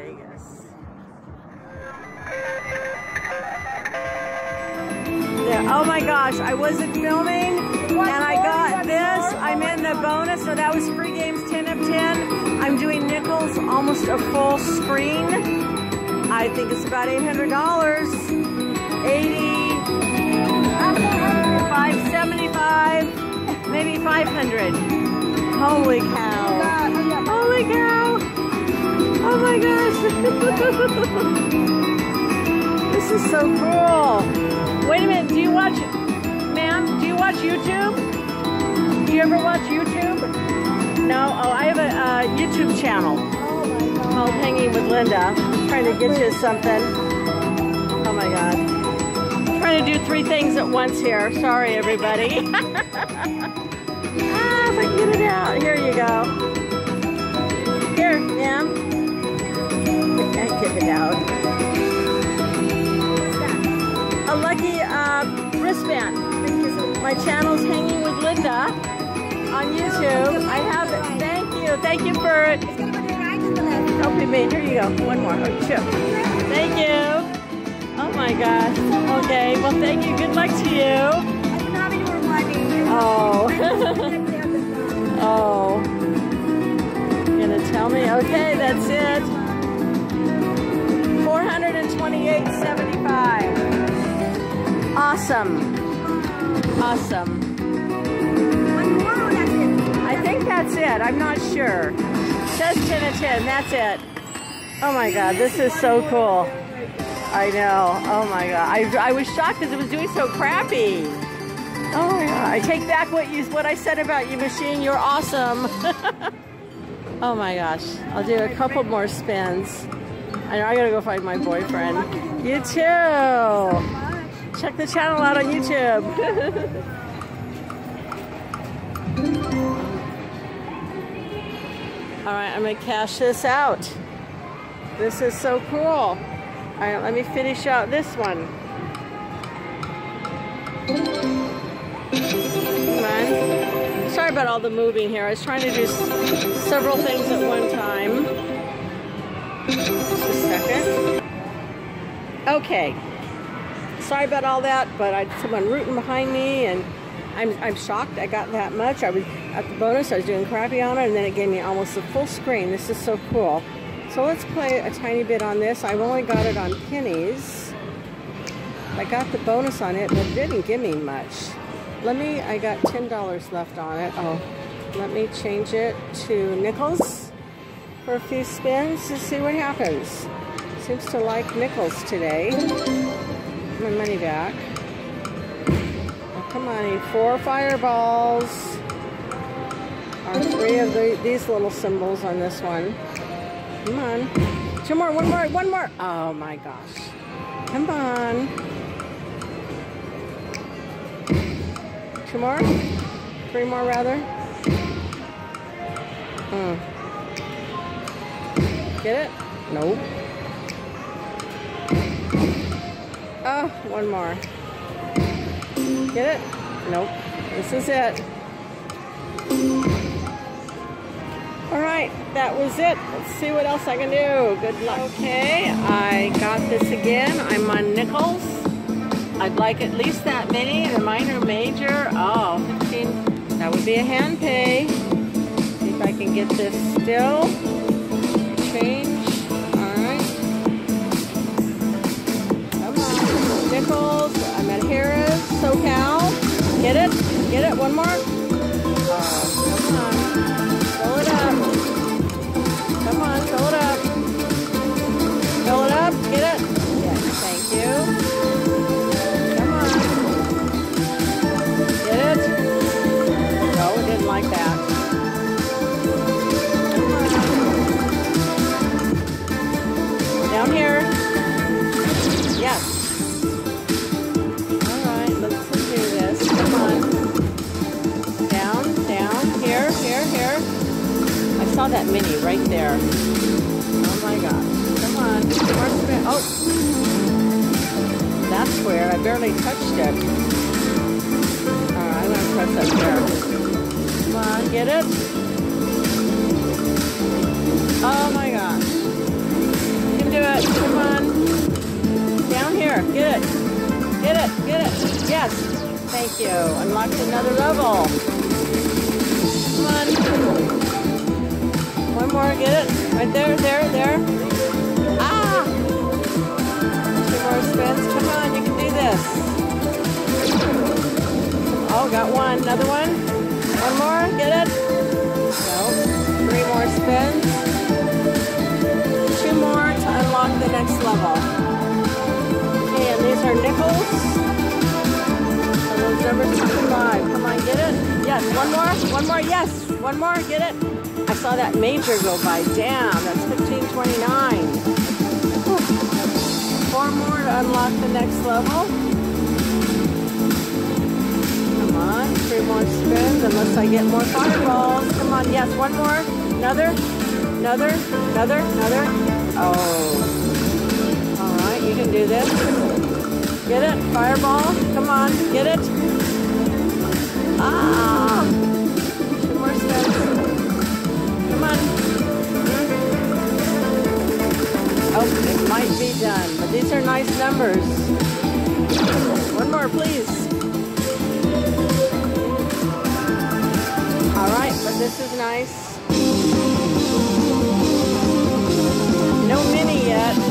Vegas. Yeah, oh my gosh, I wasn't filming and I got this. I'm in the bonus, so that was free games 10 of 10. I'm doing nickels, almost a full screen. I think it's about $800. 80 575 maybe 500 holy cow holy cow oh my gosh this is so cool wait a minute do you watch ma'am do you watch youtube do you ever watch youtube no oh i have a, a youtube channel called hanging with linda I'm trying to get you something oh my god I'm trying to do three things at once here. Sorry, everybody. ah, if I can get it out. Here you go. Here, ma'am. Can't get it out. A lucky uh, wristband. My channel's Hanging with Linda on YouTube. I have it. Thank you. Thank you for it. helping me. Here you go. One more. Oh, chip. Thank you. Oh my gosh. Okay. Well, thank you. Good luck to you. Oh. oh. You're gonna tell me? Okay, that's it. 428.75. Awesome. Awesome. I think that's it. I'm not sure. Says 10 of 10. That's it. Oh my God, this is so cool. I know. Oh my god. I, I was shocked because it was doing so crappy. Oh my god. I take back what you what I said about you, machine. You're awesome. oh my gosh. I'll do a couple more spins. I know I gotta go find my boyfriend. You too. Check the channel out on YouTube. All right, I'm gonna cash this out. This is so cool. All right, let me finish out this one. Come on. Sorry about all the moving here. I was trying to do several things at one time. Just a second. Okay. Sorry about all that, but I had someone rooting behind me, and I'm, I'm shocked I got that much. I was at the bonus, I was doing crappy on it, and then it gave me almost the full screen. This is so cool. So let's play a tiny bit on this. I've only got it on pennies. I got the bonus on it, but it didn't give me much. Let me, I got $10 left on it. Oh, let me change it to nickels for a few spins to see what happens. Seems to like nickels today. My money back. Oh, come on, four fireballs. Are three of the, these little symbols on this one. Come on. Two more, one more, one more. Oh my gosh. Come on. Two more? Three more rather? Hmm. Get it? Nope. Oh, one more. Get it? Nope. This is it. All right, that was it. Let's see what else I can do. Good luck. Okay, I got this again. I'm on nickels. I'd like at least that many. The minor, major. Oh, 15. That would be a hand pay. See if I can get this still. On. Nickels. I'm at Harrah's, SoCal. Get it? Get it? One more? Come on. It up. Come on, it up. Fill it up. Get it? Get it? Oh my gosh. You can do it. Come on. Down here. Get it. Get it. Get it. Yes. Thank you. Unlocked another level. Come on. One more. Get it. Right there, there, there. Ah! Two more spins. Come on. You can do this. Oh, got one. Another one. One more. Get it. No. Three more spins. Two more to unlock the next level. Okay, and these are nickels number 25. Come on, get it. Yes, one more. One more. Yes, one more. Get it. I saw that major go by. Damn, that's 1529. Four more to unlock the next level. Three more spins unless I get more fireballs. Come on, yes, one more. Another, another, another, another. Oh. All right, you can do this. Get it? Fireball. Come on. Get it? Ah! Two more steps. Come on. Oh, it might be done, but these are nice numbers. One more, please. This is nice. No mini yet,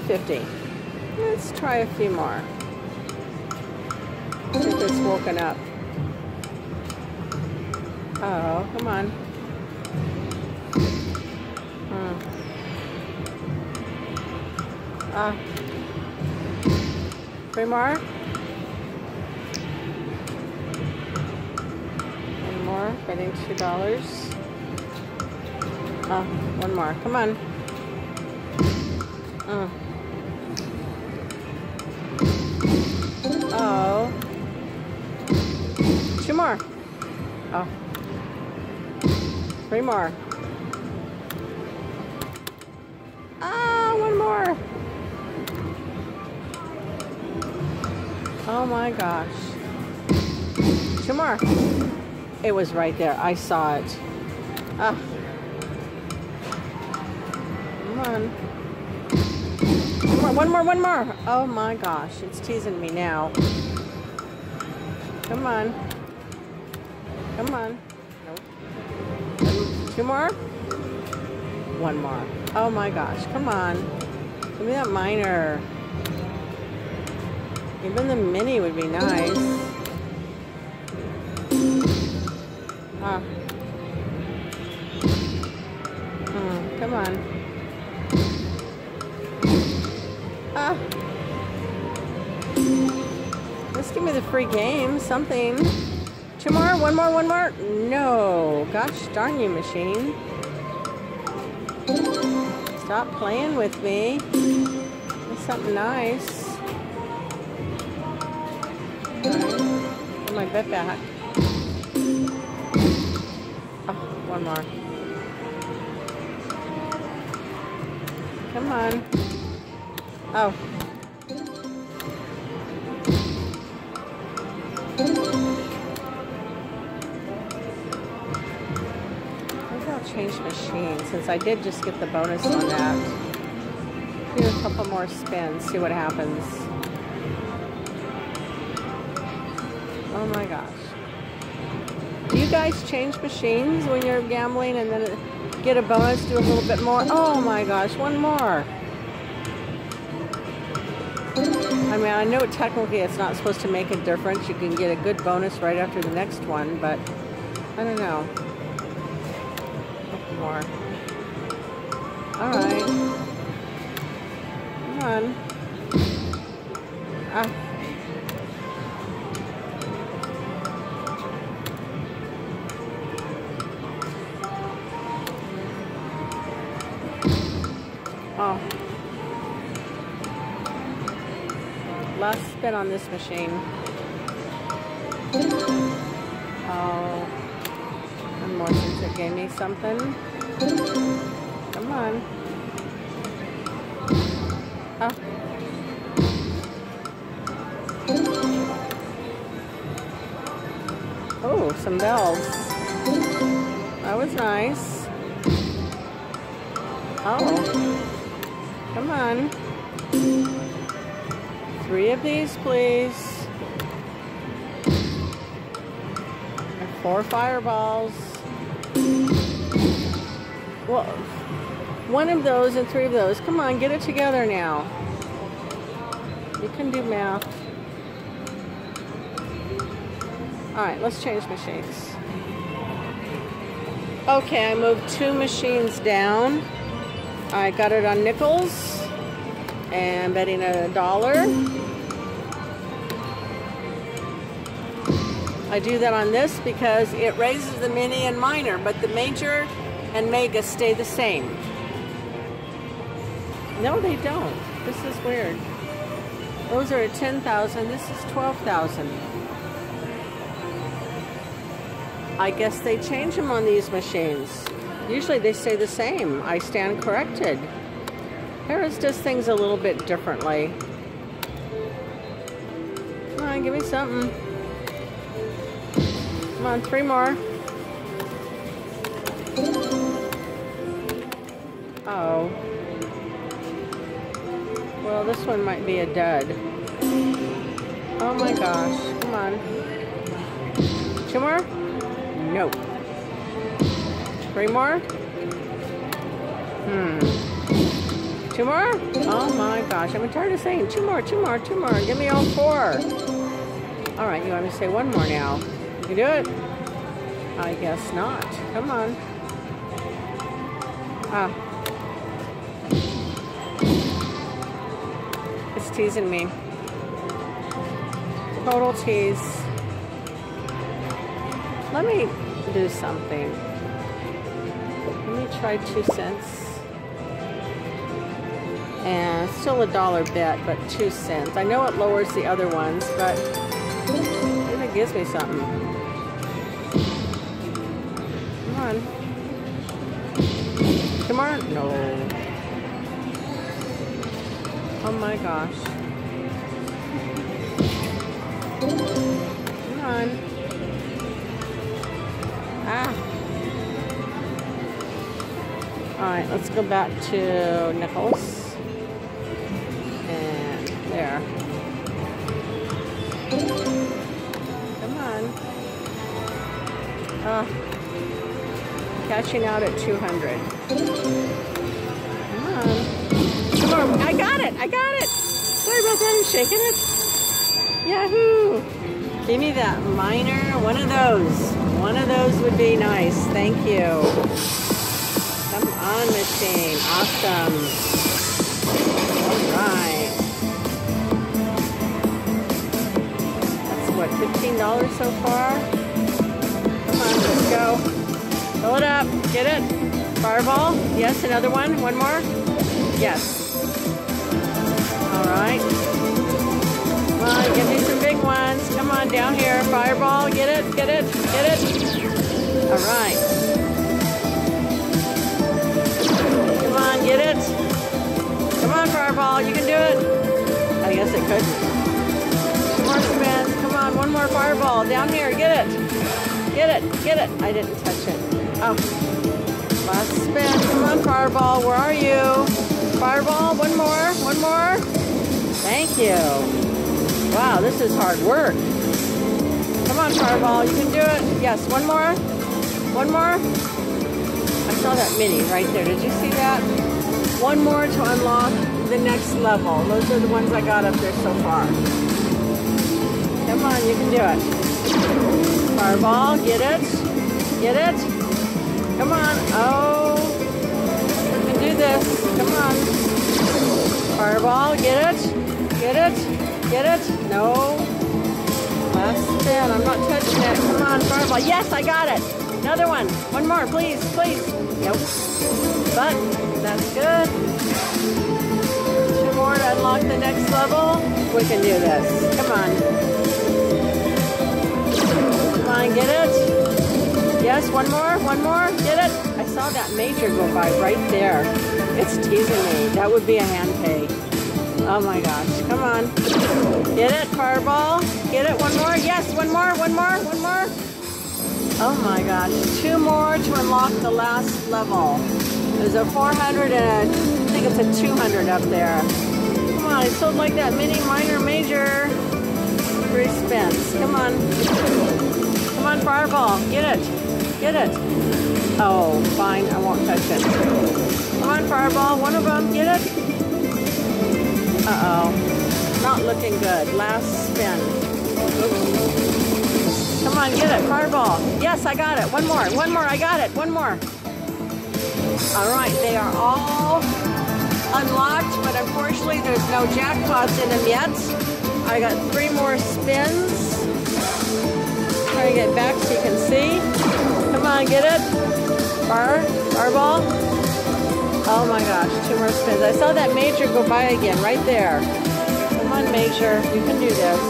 24.50. Let's try a few more. I think it's woken up. Oh, come on. Hmm. Ah. Three more? One more, betting two dollars. Oh, one more. Come on. Mm. More. Oh. Three more. Ah, one more. Oh my gosh. Two more. It was right there. I saw it. Ah. Come on more, one more, one more. Oh my gosh, it's teasing me now. Come on. Come on. Nope. Two more? One more. Oh my gosh, come on. Give me that minor. Even the mini would be nice. Ah. Hmm, come on. Let's give me the free game, something. Two more, one more, one more. No, gosh darn you, machine. Stop playing with me. It's something nice. Put my bet back. Oh, one more. Come on. Oh. Maybe I'll change machine since I did just get the bonus on that. Do a couple more spins, see what happens. Oh my gosh. Do you guys change machines when you're gambling and then get a bonus, do a little bit more? Oh my gosh, one more. I mean, I know technically it's not supposed to make a difference. You can get a good bonus right after the next one, but I don't know. More. All right. Come on. Ah. Oh. Last spin on this machine. Oh, since it gave me something. Come on. Oh. Oh, some bells. That was nice. Oh. Come on. Three of these, please. Four fireballs. Well, one of those and three of those. Come on, get it together now. You can do math. All right, let's change machines. Okay, I moved two machines down. I got it on nickels and betting a dollar. I do that on this because it raises the mini and minor, but the major and mega stay the same. No, they don't. This is weird. Those are at 10,000. This is 12,000. I guess they change them on these machines. Usually they stay the same. I stand corrected. Harrah's does things a little bit differently. Come on, give me something. Come on, three more. Oh. Well, this one might be a dud. Oh my gosh. Come on. Two more? Nope. Three more? Hmm. Two more? Oh my gosh. I'm tired of saying two more, two more, two more. Give me all four. All right, you want me to say one more now? You do it? I guess not. Come on. Ah. Teasing me. Total tease. Let me do something. Let me try two cents. And still a dollar bet, but two cents. I know it lowers the other ones, but it gives me something. Come on. Come on. No. Oh my gosh. Come on. Ah. Alright, let's go back to nickels. And there. Come on. Ah. Catching out at 200. On. I got it. I got it. Sorry about that. I'm shaking it. Yahoo. Give me that minor. One of those. One of those would be nice. Thank you. Come on, machine. Awesome. All right. That's what, $15 so far? Come on, let's go. Fill it up. Get it. Fireball. Yes, another one. One more. Yes. Right. Come on, give me some big ones. Come on, down here. Fireball. Get it, get it, get it. All right. Come on, get it. Come on, Fireball. You can do it. I guess it could. More spins. Come on, one more Fireball. Down here. Get it. Get it, get it. I didn't touch it. Oh. Last spin. Come on, Fireball. Where are you? Fireball. One more. One more. Thank you. Wow, this is hard work. Come on, Fireball, you can do it. Yes, one more. One more. I saw that mini right there. Did you see that? One more to unlock the next level. Those are the ones I got up there so far. Come on, you can do it. Fireball, get it. Get it. Come on. Oh, you can do this. Come on. Fireball, get it. Get it. Get it? No. Last spin. I'm not touching it. Come on, fireball. Yes, I got it. Another one. One more, please, please. Nope. But that's good. Two more to unlock the next level? We can do this. Come on. Come on, get it. Yes, one more, one more, get it. I saw that major go by right there. It's teasing me. That would be a hand pay. Oh my gosh, come on. Get it, fireball. Get it, one more. Yes, one more, one more, one more. Oh my gosh, two more to unlock the last level. There's a 400 and a, I think it's a 200 up there. Come on, I sold like that mini, minor, major. Three spins. Come on. Come on, fireball. Get it. Get it. Oh, fine. I won't touch it. Come on, fireball. One of them. Get it. Uh-oh. Not looking good. Last spin. Come on, get it. Fireball. Yes, I got it. One more. One more. I got it. One more. All right. They are all unlocked, but unfortunately there's no jackpots in them yet. I got three more spins. Try to get back so you can see. Come on, get it. Bar, bar ball. Oh my gosh, two more spins. I saw that major go by again, right there. Come on, major, you can do this.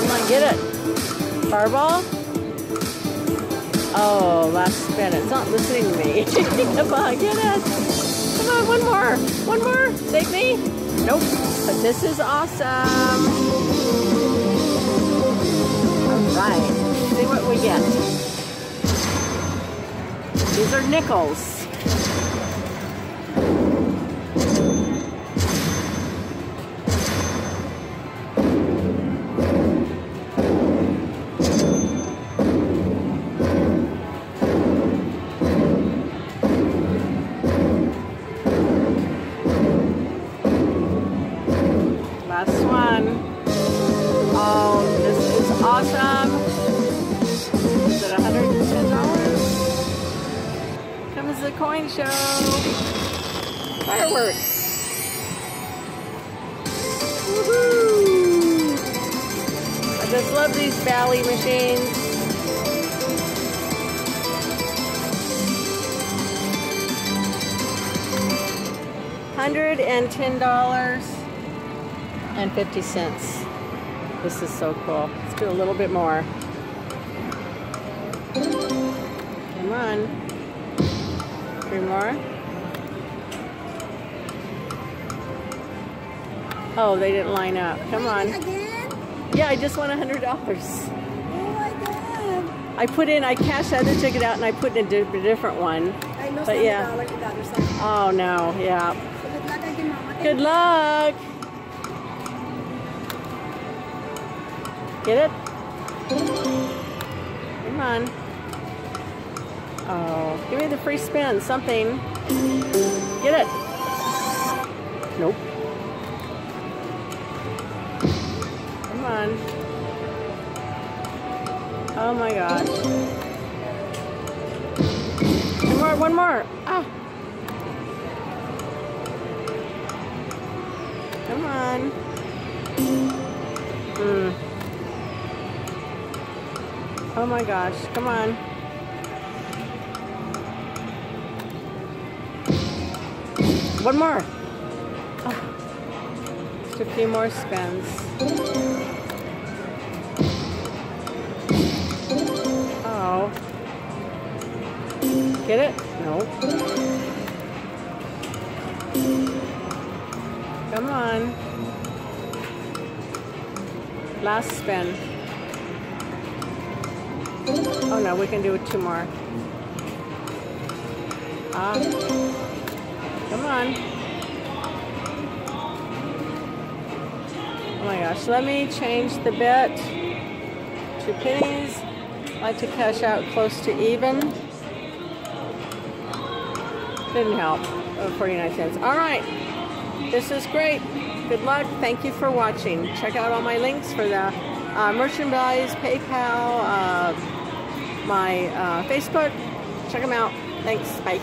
Come on, get it. Bar ball. Oh, last spin. It's not listening to me. Come on, get it. Come on, one more. One more. Save me. Nope. But this is awesome. All right. See what we get. These are nickels. $110.50. This is so cool. Let's do a little bit more. Come on. Three more. Oh, they didn't line up. Come on. Yeah, I just won $100. Oh my God. I put in, I cashed the other ticket out and I put in a different one. I know but yeah. Oh no, yeah. So good luck. Good luck. Get it? Come on. Oh, give me the free spin, something. Get it. Nope. Come on. Oh my gosh. One more, one more. Ah. On. Hmm. Oh my gosh, come on. One more. Oh. Just a few more spins. Oh. Get it? No. Last spin. Oh no, we can do two more. Ah. Come on. Oh my gosh, let me change the bet to pennies. I like to cash out close to even. Didn't help. Oh, 49 cents. All right. This is great. Good luck. Thank you for watching. Check out all my links for the uh, merchandise, PayPal, uh, my uh, Facebook. Check them out. Thanks. Bye.